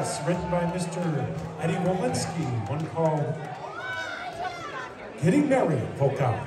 Written by Mr. Eddie Walensky, one called Getting Married Polka.